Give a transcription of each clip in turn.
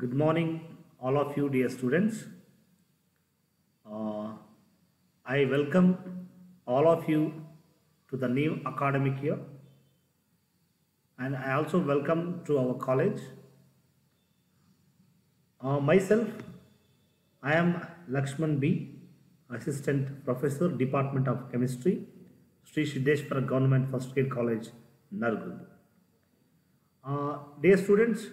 Good morning, all of you, dear students. Uh, I welcome all of you to the new academic year, and I also welcome to our college. Uh, myself, I am Lakshman B, Assistant Professor, Department of Chemistry, Sri Siddheshwara Government First Grade College, Nargund. Uh, dear students,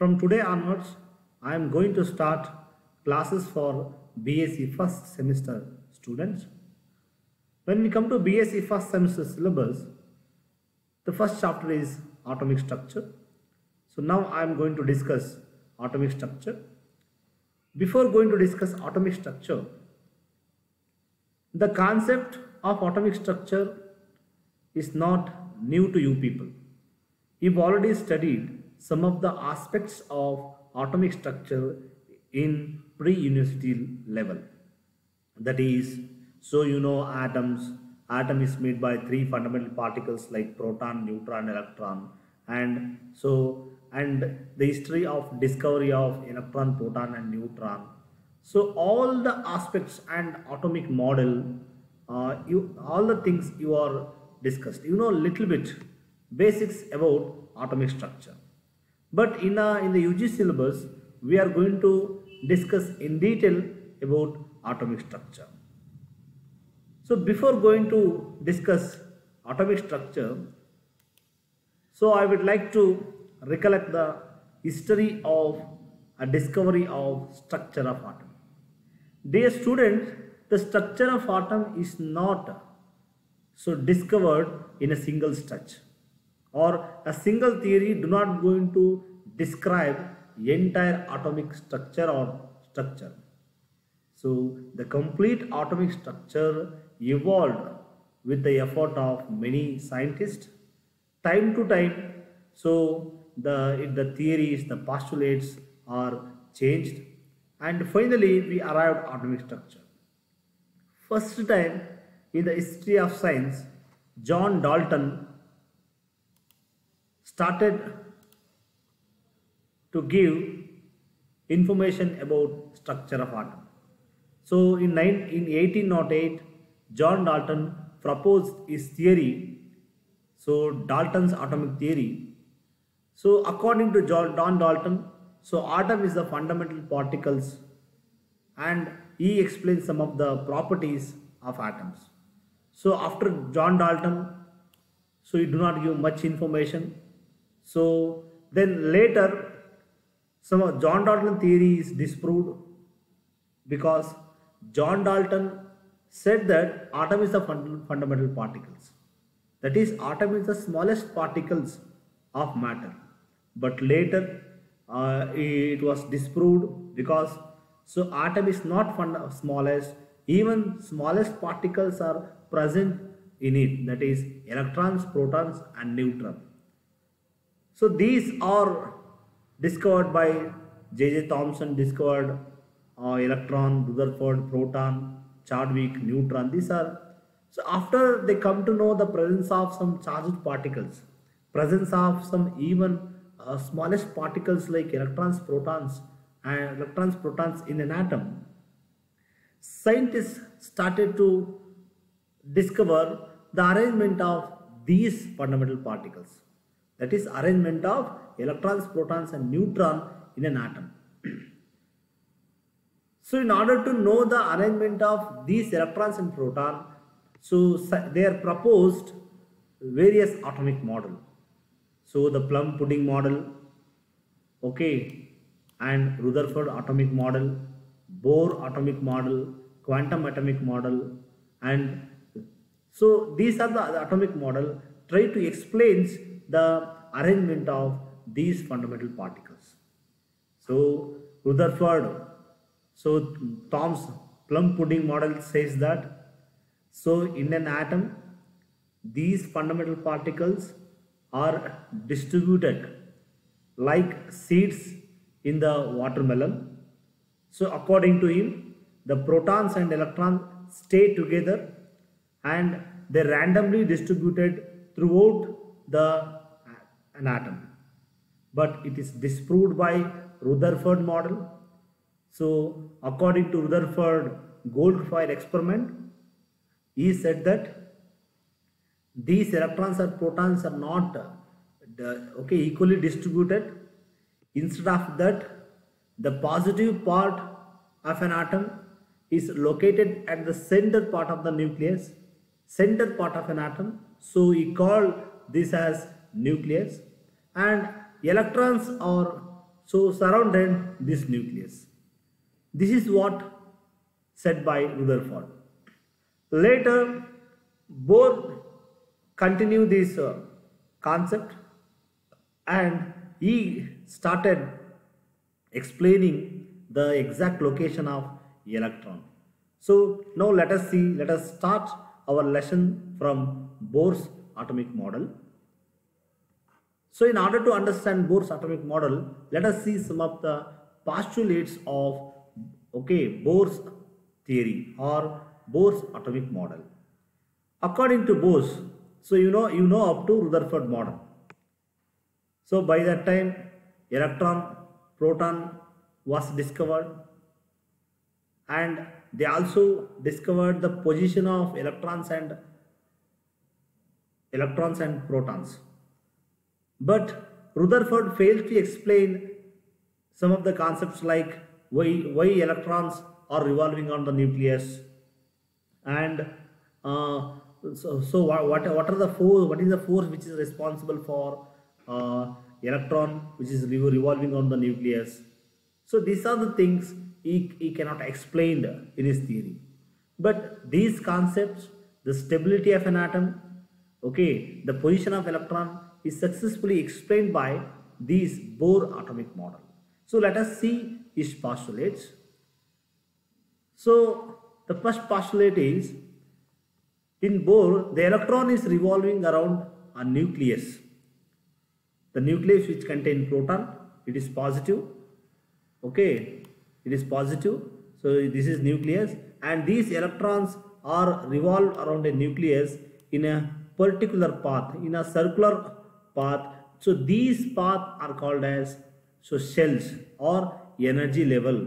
from today onwards, I am going to start classes for BSc first semester students. When we come to BSc first semester syllabus, the first chapter is atomic structure. So now I am going to discuss atomic structure. Before going to discuss atomic structure, the concept of atomic structure is not new to you people. You've already studied some of the aspects of atomic structure in pre-university level. That is, so you know atoms, atom is made by three fundamental particles like proton, neutron, electron and so and the history of discovery of electron, proton and neutron. So all the aspects and atomic model, uh, you all the things you are discussed. You know little bit basics about atomic structure. But in, a, in the UG syllabus, we are going to discuss in detail about atomic structure. So before going to discuss atomic structure, so I would like to recollect the history of a discovery of structure of atom. Dear students, the structure of atom is not so discovered in a single stretch or a single theory do not going to describe entire atomic structure or structure. So the complete atomic structure evolved with the effort of many scientists time to time. So the, the theories, the postulates are changed and finally we arrived atomic structure. First time in the history of science, John Dalton started to give information about structure of atom. So in, nine, in 1808, John Dalton proposed his theory, so Dalton's atomic theory. So according to John, John Dalton, so atom is the fundamental particles and he explains some of the properties of atoms. So after John Dalton, so he do not give much information. So then later, some John Dalton theory is disproved because John Dalton said that atom is the fund fundamental particles. That is, atom is the smallest particles of matter. But later, uh, it was disproved because so atom is not smallest. Even smallest particles are present in it. That is, electrons, protons, and neutrons. So these are discovered by J.J. Thomson discovered uh, electron, Rutherford, proton, Chadwick, neutron. These are so after they come to know the presence of some charged particles, presence of some even uh, smallest particles like electrons, protons, and electrons, protons in an atom. Scientists started to discover the arrangement of these fundamental particles. That is arrangement of electrons, protons and neutron in an atom. so in order to know the arrangement of these electrons and proton, so they are proposed various atomic model. So the plum pudding model, okay, and Rutherford atomic model, Bohr atomic model, quantum atomic model, and so these are the, atomic model try to explain the arrangement of these fundamental particles. So Rutherford, so Thom's plum pudding model says that, so in an atom, these fundamental particles are distributed like seeds in the watermelon. So according to him, the protons and electrons stay together and they randomly distributed throughout the an atom. But it is disproved by Rutherford model. So, according to Rutherford gold foil experiment, he said that these electrons or protons are not uh, okay equally distributed. Instead of that, the positive part of an atom is located at the center part of the nucleus, center part of an atom. So we call this as nucleus, and electrons are so surrounded this nucleus. This is what said by Rutherford. Later, Bohr continued this uh, concept and he started explaining the exact location of electron. So now let us see, let us start our lesson from Bohr's atomic model. So in order to understand Bohr's atomic model, let us see some of the postulates of okay Bohr's theory or Bohr's atomic model. According to Bohr, so you know you know up to Rutherford model. So by that time, electron, proton was discovered, and they also discovered the position of electrons and electrons and protons. But Rutherford failed to explain some of the concepts like why, why electrons are revolving on the nucleus. And uh, so, so what, what are the force what is the force which is responsible for uh, electron which is revolving on the nucleus? So these are the things he, he cannot explain in his theory. But these concepts the stability of an atom okay the position of electron is successfully explained by these bohr atomic model so let us see its postulates so the first postulate is in Bohr, the electron is revolving around a nucleus. The nucleus which contain proton, it is positive. Okay, it is positive. So this is nucleus, and these electrons are revolved around a nucleus in a particular path, in a circular path. So these paths are called as so shells or energy level,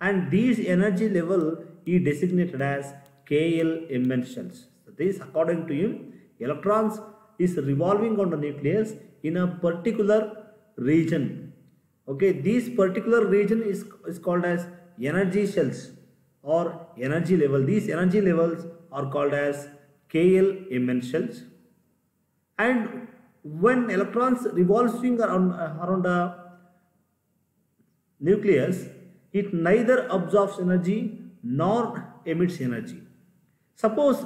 and these energy level is designated as KLMN shells. So this, according to him, electrons is revolving on the nucleus in a particular region. Okay, this particular region is, is called as energy shells or energy level. These energy levels are called as KLMN shells. And when electrons revolving around, uh, around a nucleus, it neither absorbs energy nor emits energy. Suppose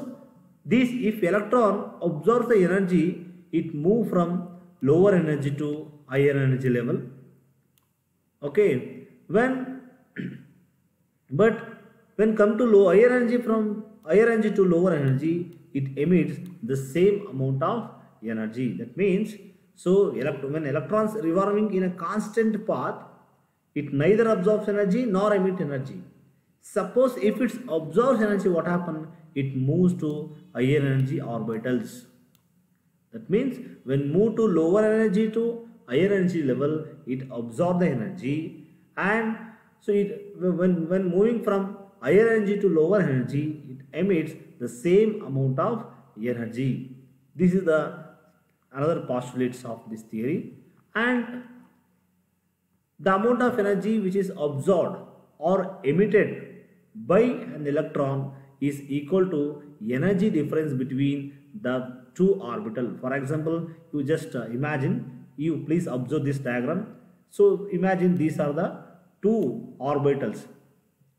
this if electron absorbs the energy, it move from lower energy to higher energy level. Okay, when but when come to low higher energy from higher energy to lower energy, it emits the same amount of energy. That means so when electrons revolving in a constant path, it neither absorbs energy nor emits energy. Suppose if it absorbs energy, what happen? It moves to higher energy orbitals. That means when move to lower energy to higher energy level, it absorbs the energy and so it when when moving from higher energy to lower energy, it emits the same amount of energy. This is the another postulates of this theory and the amount of energy which is absorbed or emitted by an electron is equal to energy difference between the two orbital. For example, you just uh, imagine, you please observe this diagram. So imagine these are the two orbitals,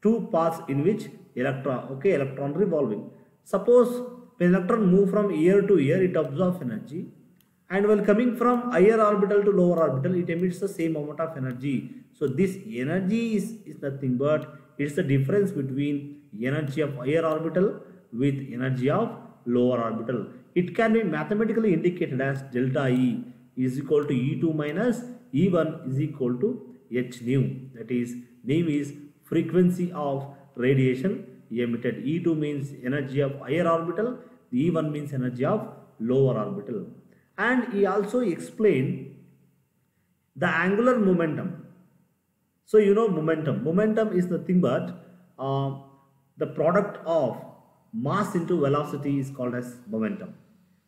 two paths in which electron, okay, electron revolving. Suppose when electron move from here to here, it absorbs energy and while coming from higher orbital to lower orbital it emits the same amount of energy. So this energy is, is nothing but it's the difference between energy of higher orbital with energy of lower orbital. It can be mathematically indicated as delta e is equal to e2 minus e1 is equal to h nu. That is nu is frequency of radiation emitted. E2 means energy of higher orbital e1 means energy of lower orbital and he also explained the angular momentum So you know momentum. Momentum is nothing but uh, the product of mass into velocity is called as momentum.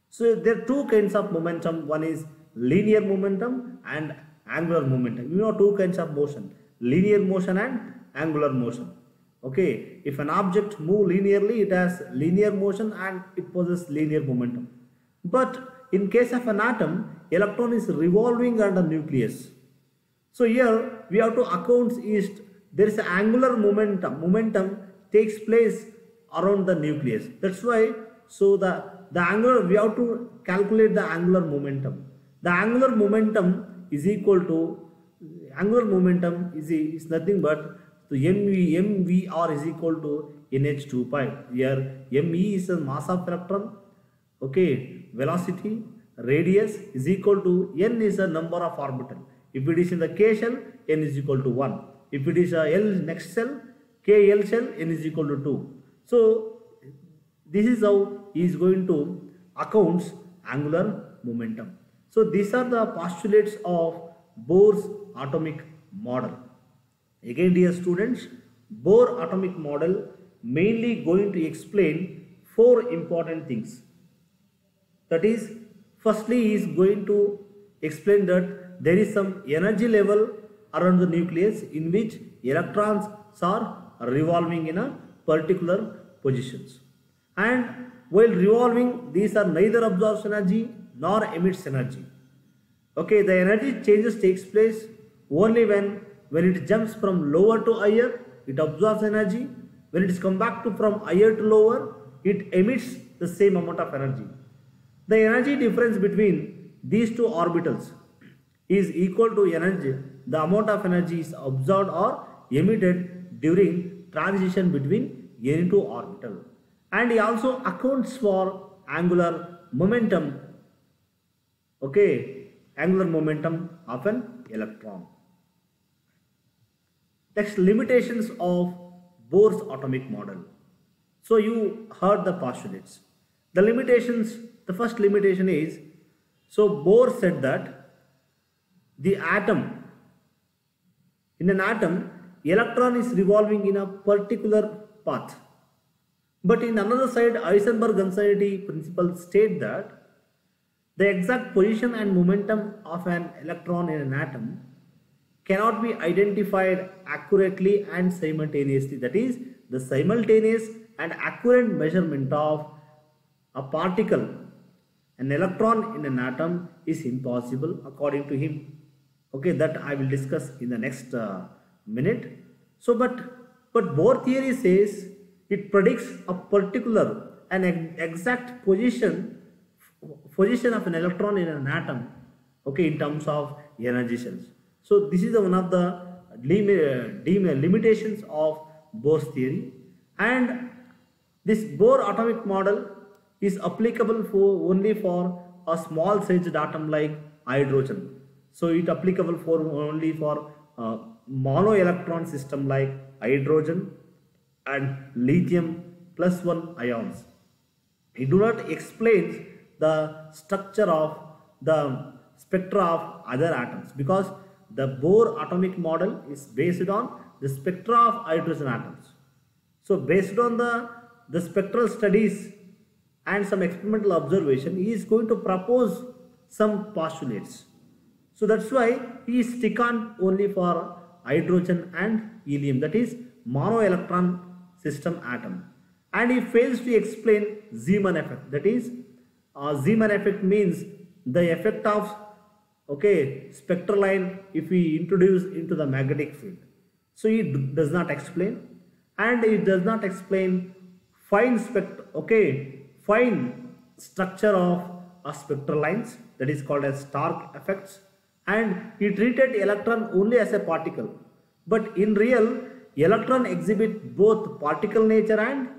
So there are two kinds of momentum. One is linear momentum and angular momentum. You know two kinds of motion, linear motion and angular motion. Okay, if an object move linearly, it has linear motion and it possesses linear momentum. But in case of an atom, electron is revolving around the nucleus. So here we have to account is there is an angular momentum. Momentum takes place around the nucleus. That's why so the the angular we have to calculate the angular momentum. The angular momentum is equal to angular momentum is, is nothing but the mv mvr is equal to nh2 pi. Here me is the mass of electron. Okay, velocity radius is equal to n is the number of orbital. If it is in the k shell, n is equal to 1. If it is a L next cell, k L shell, n is equal to 2. So this is how he is going to accounts angular momentum. So these are the postulates of Bohr's atomic model. Again dear students, Bohr atomic model mainly going to explain four important things. That is, firstly he is going to explain that there is some energy level around the nucleus in which electrons are revolving in a particular positions. And while revolving, these are neither absorbs energy nor emits energy. Okay, the energy changes takes place only when when it jumps from lower to higher, it absorbs energy. When it is come back to from higher to lower, it emits the same amount of energy. The energy difference between these two orbitals is equal to energy. The amount of energy is absorbed or emitted during transition between any two orbital. And he also accounts for angular momentum. Okay, angular momentum of an electron. Next, limitations of Bohr's atomic model. So you heard the postulates. The limitations, the first limitation is, so Bohr said that the atom, in an atom, electron is revolving in a particular path. But in another side, Heisenberg uncertainty principle state that the exact position and momentum of an electron in an atom cannot be identified accurately and simultaneously. That is, the simultaneous and accurate measurement of a particle, an electron in an atom is impossible according to him. Okay, that I will discuss in the next uh, minute. So, but, but Bohr theory says it predicts a particular an exact position position of an electron in an atom okay in terms of energy shells so this is one of the limitations of Bohr's theory and this Bohr atomic model is applicable for only for a small sized atom like hydrogen. So it applicable for only for uh, mono electron system like hydrogen and lithium plus one ions. It do not explain the structure of the spectra of other atoms because the Bohr atomic model is based on the spectra of hydrogen atoms. So based on the, the spectral studies and some experimental observation, he is going to propose some postulates. So that's why he is stick on only for hydrogen and helium that is mono electron system atom. And he fails to explain Zeeman effect that is uh, Zeeman effect means the effect of okay spectral line if we introduce into the magnetic field so it does not explain and it does not explain fine spect okay fine structure of a spectral lines that is called as Stark effects and he treated electron only as a particle. But in real electron exhibit both particle nature and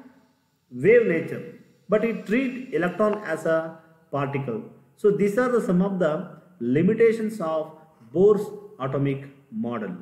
wave nature. But he treat electron as a particle. So these are the some of the limitations of Bohr's atomic model.